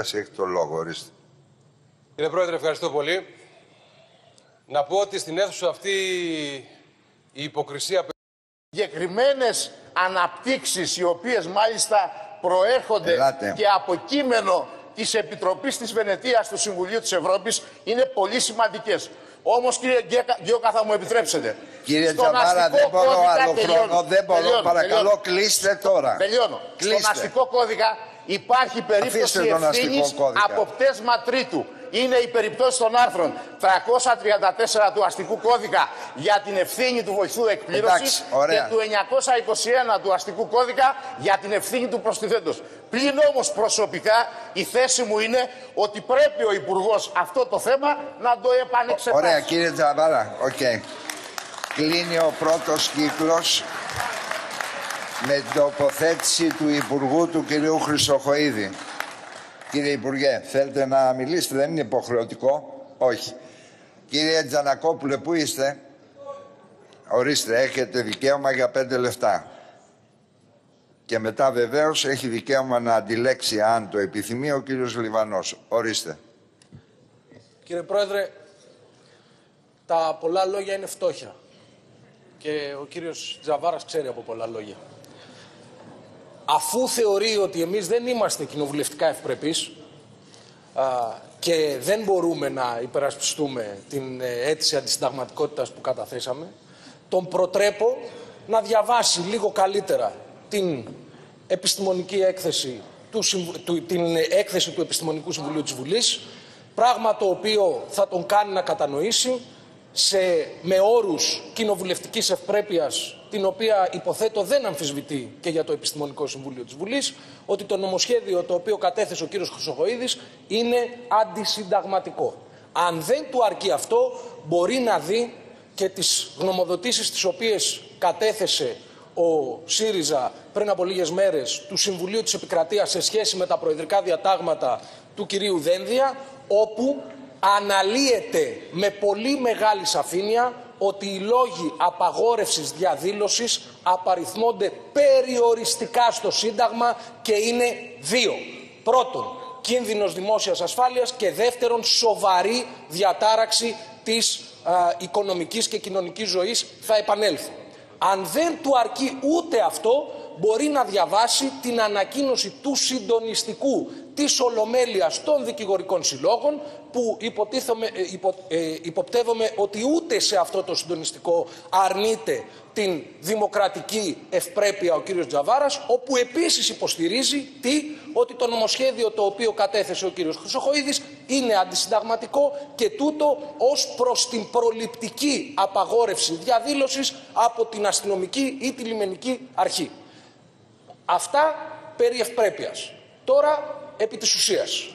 έχει το λόγο, ορίστε. Κύριε Πρόεδρε, ευχαριστώ πολύ. Να πω ότι στην αίθουσα αυτή η υποκρισία... Συγκεκριμένες αναπτύξεις οι οποίες μάλιστα προέρχονται Ελάτε. και από κείμενο της Επιτροπής της Βενετίας του Συμβουλίου της Ευρώπης είναι πολύ σημαντικές. Όμως κύριε Γκέκα- Γκιόκα θα μου επιτρέψετε. Κύριε Στον Τζαβάρα, αστικό δεν μπορώ κώδικα- άλλο τελειώνω, χρόνο. Δεν μπορώ. τελειώνω, Παρακαλώ, τελειώνω. κλείστε τώρα. Τελειώνω. Κλείστε. Στον αστικό κώδικα υπάρχει περίπτωση Αφήστε τον αστικό ευθύνη κώδικα. από πταίσμα τρίτου. Είναι η περίπτωση των άρθρων 334 του αστικού κώδικα για την ευθύνη του βοηθού εκπλήρωσης Εντάξει, ωραία. και του 921 του αστικού κώδικα για την ευθύνη του προστήσαντος. Πλην όμως προσωπικά η θέση μου είναι ότι πρέπει ο Υπουργός αυτό το θέμα να το επανεξετάσει. Ωραία, κύριε Τζαβάρα, οκ. Κλείνει ο πρώτος κύκλος με τοποθέτηση του Υπουργού του κυρίου Χρυσοχοίδη. Κύριε Υπουργέ, θέλετε να μιλήσετε, δεν είναι υποχρεωτικό. Όχι. Κύριε Τζανακόπουλε, πού είστε; Ορίστε, έχετε δικαίωμα για πέντε λεφτά. Και μετά βεβαίως έχει δικαίωμα να αντιλέξει, αν το επιθυμεί, ο κύριος Λιβανός. Ορίστε. Κύριε Πρόεδρε, τα πολλά λόγια είναι φτώχεια. Και ο κύριος Τζαβάρας ξέρει από πολλά λόγια. Αφού θεωρεί ότι εμείς δεν είμαστε κοινοβουλευτικά ευπρεπείς α, και δεν μπορούμε να υπερασπιστούμε την ε, αίτηση αντισυνταγματικότητας που καταθέσαμε, τον προτρέπω να διαβάσει λίγο καλύτερα την επιστημονική έκθεση του, Συμβου- του- την έκθεση του Επιστημονικού Συμβουλίου της Βουλής, πράγμα το οποίο θα τον κάνει να κατανοήσει σε, με όρους κοινοβουλευτικής ευπρέπειας, την οποία υποθέτω δεν αμφισβητεί και για το Επιστημονικό Συμβούλιο της Βουλής, ότι το νομοσχέδιο το οποίο κατέθεσε ο κύριος Χρυσοχοίδης είναι αντισυνταγματικό. Αν δεν του αρκεί αυτό, μπορεί να δει και τις γνωμοδοτήσεις τις οποίες κατέθεσε ο ΣΥΡΙΖΑ πριν από λίγες μέρες του Συμβουλίου της Επικρατείας σε σχέση με τα προεδρικά διατάγματα του κυρίου Δένδια, όπου αναλύεται με πολύ μεγάλη σαφήνεια ότι οι λόγοι απαγόρευσης διαδήλωσης απαριθμώνται περιοριστικά στο Σύνταγμα και είναι δύο. Πρώτον, κίνδυνος δημόσιας ασφάλειας και δεύτερον, σοβαρή διατάραξη της α, οικονομικής και κοινωνικής ζωής θα επανέλθω. Αν δεν του αρκεί ούτε αυτό, μπορεί να διαβάσει την ανακοίνωση του συντονιστικού της Ολομέλειας των δικηγορικών συλλόγων που υποτίθομαι, ε, υπο, ε, υποπτεύομαι ότι ούτε σε αυτό το συντονιστικό αρνείται την δημοκρατική ευπρέπεια ο κύριος Τζαβάρας, όπου επίσης υποστηρίζει τι, ότι το νομοσχέδιο το οποίο κατέθεσε ο κύριος Χρυσοχοίδης είναι αντισυνταγματικό και τούτο ως προς την προληπτική απαγόρευση διαδήλωσης από την αστυνομική ή τη λιμενική αρχή. Αυτά περί ευπρέπειας. Τώρα, επί της ουσίας.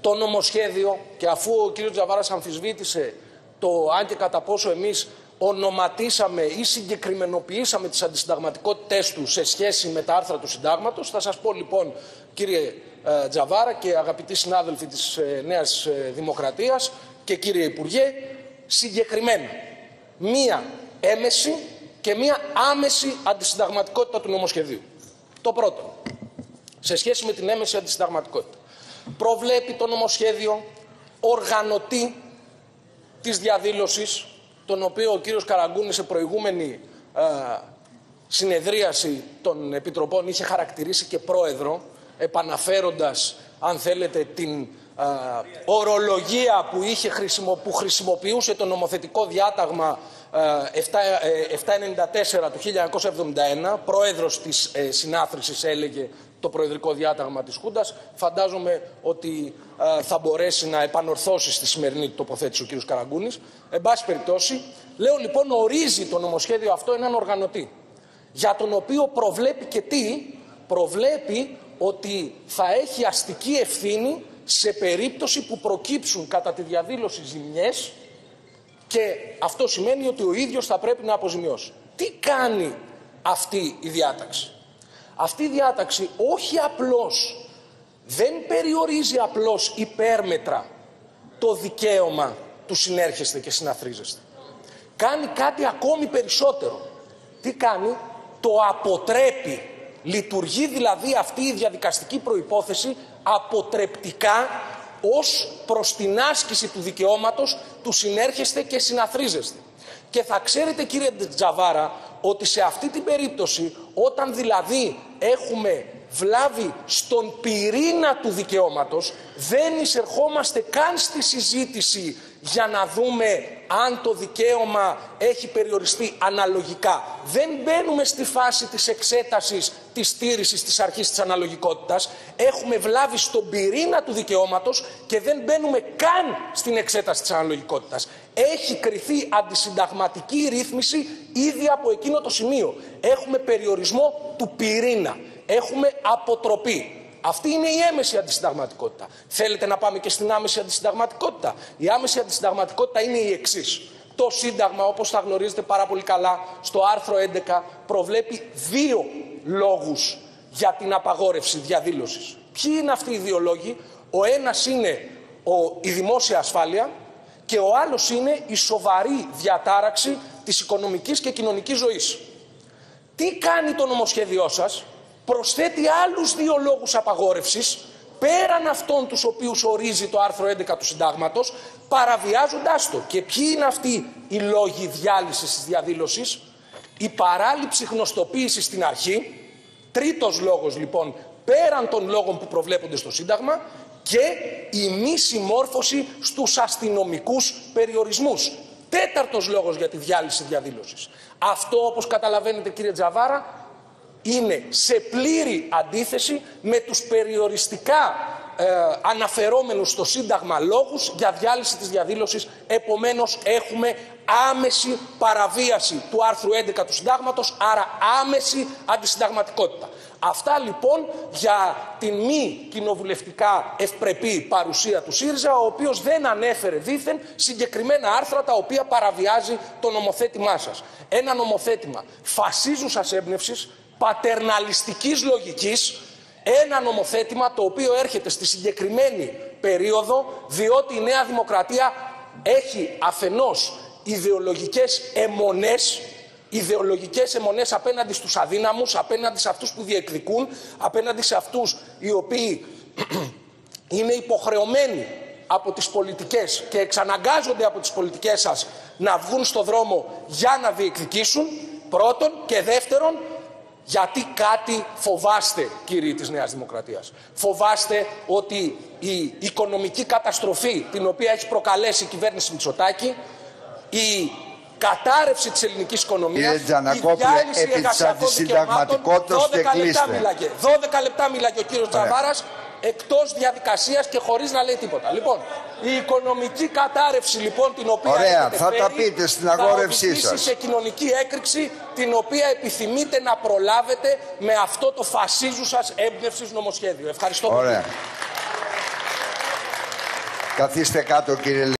Το νομοσχέδιο, και αφού ο κύριος Τζαβάρας αμφισβήτησε το αν και κατά πόσο εμείς ονοματίσαμε ή συγκεκριμενοποιήσαμε τις αντισυνταγματικότητές του σε σχέση με τα άρθρα του συντάγματος, θα σας πω λοιπόν, κύριε ε, Τζαβάρα και αγαπητοί συνάδελφοι της ε, Νέας ε, Δημοκρατίας και κύριε Υπουργέ, συγκεκριμένα μία έμεση και μία άμεση αντισυνταγματικότητα του νομοσχεδίου. Το πρώτο, σε σχέση με την έμεση αντισυνταγματικότητα. Προβλέπει το νομοσχέδιο οργανωτή της διαδήλωσης, τον οποίο ο κύριος Καραγκούνης σε προηγούμενη ε, συνεδρίαση των Επιτροπών είχε χαρακτηρίσει και πρόεδρο, επαναφέροντας, αν θέλετε, την ε, ορολογία που, είχε χρησιμο, που χρησιμοποιούσε το νομοθετικό διάταγμα ε, 7, ε, 794 του 1971, πρόεδρος της ε, συνάθρησης έλεγε το προεδρικό διάταγμα της Χούντας. Φαντάζομαι ότι ε, θα μπορέσει να επανορθώσει στη σημερινή τοποθέτηση ο κ. Καραγκούνης. Εν πάση περιπτώσει, λέω λοιπόν ορίζει το νομοσχέδιο αυτό έναν οργανωτή, για τον οποίο προβλέπει και τι, προβλέπει ότι θα έχει αστική ευθύνη σε περίπτωση που προκύψουν κατά τη διαδήλωση ζημιές και αυτό σημαίνει ότι ο ίδιος θα πρέπει να αποζημιώσει. Τι κάνει αυτή η διάταξη; Αυτή η διάταξη όχι απλώς, δεν περιορίζει απλώς υπέρμετρα το δικαίωμα του συνέρχεστε και συναθρίζεστε. Κάνει κάτι ακόμη περισσότερο. Τι κάνει, το αποτρέπει. Λειτουργεί δηλαδή αυτή η διαδικαστική προϋπόθεση αποτρεπτικά ως προς την άσκηση του δικαιώματος του συνέρχεστε και συναθρίζεστε. Και θα ξέρετε κύριε Τζαβάρα ότι σε αυτή την περίπτωση όταν δηλαδή έχουμε βλάβη στον πυρήνα του δικαιώματος δεν εισερχόμαστε καν στη συζήτηση για να δούμε αν το δικαίωμα έχει περιοριστεί αναλογικά. Δεν μπαίνουμε στη φάση της εξέτασης της στήρησης της αρχής της αναλογικότητας. Έχουμε βλάβει στον πυρήνα του δικαιώματος και δεν μπαίνουμε καν στην εξέταση της αναλογικότητας. Έχει κριθεί αντισυνταγματική ρύθμιση ήδη από εκείνο το σημείο. Έχουμε περιορισμό του πυρήνα. Έχουμε αποτροπή. Αυτή είναι η έμεση αντισυνταγματικότητα. Θέλετε να πάμε και στην άμεση αντισυνταγματικότητα; Η άμεση αντισυνταγματικότητα είναι η εξής. Το Σύνταγμα, όπως θα γνωρίζετε πάρα πολύ καλά, στο άρθρο 11 προβλέπει δύο λόγους για την απαγόρευση διαδήλωσης. Ποιοι είναι αυτοί οι δύο λόγοι, Ο ένας είναι ο, η δημόσια ασφάλεια και ο άλλος είναι η σοβαρή διατάραξη της οικονομικής και κοινωνικής ζωής. Τι κάνει το νομοσχέδιό σας, προσθέτει άλλους δύο λόγους απαγόρευσης πέραν αυτών τους οποίους ορίζει το άρθρο 11 του συντάγματος παραβιάζοντάς το. Και ποιοι είναι αυτοί οι λόγοι διάλυσης της διαδήλωσης; Η παράληψη γνωστοποίησης στην αρχή τρίτος λόγος λοιπόν πέραν των λόγων που προβλέπονται στο Σύνταγμα και η μη συμμόρφωση στους αστυνομικούς περιορισμούς. Τέταρτος λόγος για τη διάλυση διαδήλωσης. Αυτό όπως καταλαβαίνετε κύριε Τζαβάρα είναι σε πλήρη αντίθεση με τους περιοριστικά ε, αναφερόμενους στο Σύνταγμα λόγους για διάλυση της διαδήλωσης. Επομένως έχουμε άμεση παραβίαση του άρθρου 11 του Συντάγματος, άρα άμεση αντισυνταγματικότητα. Αυτά λοιπόν για την μη κοινοβουλευτικά ευπρεπή παρουσία του ΣΥΡΙΖΑ, ο οποίος δεν ανέφερε δήθεν συγκεκριμένα άρθρα τα οποία παραβιάζει το νομοθέτημά σας. Ένα νομοθέτημα φασίζουσας έμπνευσης, πατερναλιστικής λογικής ένα νομοθέτημα το οποίο έρχεται στη συγκεκριμένη περίοδο διότι η Νέα Δημοκρατία έχει αφενός ιδεολογικές αιμονές ιδεολογικές αιμονές απέναντι στους αδύναμους, απέναντι σε αυτούς που διεκδικούν, απέναντι σε αυτούς οι οποίοι είναι υποχρεωμένοι από τις πολιτικές και εξαναγκάζονται από τις πολιτικές σας να βγουν στο δρόμο για να διεκδικήσουν, πρώτον και δεύτερον γιατί κάτι φοβάστε, κύριοι της Νέας Δημοκρατίας. Φοβάστε ότι η οικονομική καταστροφή την οποία έχει προκαλέσει η κυβέρνηση Μητσοτάκη, η κατάρρευση της ελληνικής οικονομίας, Κύριε Τζανακόπουλε, επί της αντισυνταγματικότητας 12 λεπτά μίλαγε. 12 λεπτά μίλαγε ο κύριος Τζαβάρας εκτός διαδικασίας και χωρίς να λέει τίποτα. Λοιπόν, η οικονομική κατάρρευση λοιπόν την οποία Ωραία, θα τα πείτε στην αγόρευσή θα σας. σε κοινωνική έκρηξη την οποία επιθυμείτε να προλάβετε με αυτό το φασίζουσας έμπνευσης νομοσχέδιο. Ευχαριστώ πολύ. Ωραία. Καθίστε κάτω κύριε